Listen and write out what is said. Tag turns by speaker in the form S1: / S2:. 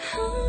S1: Huh.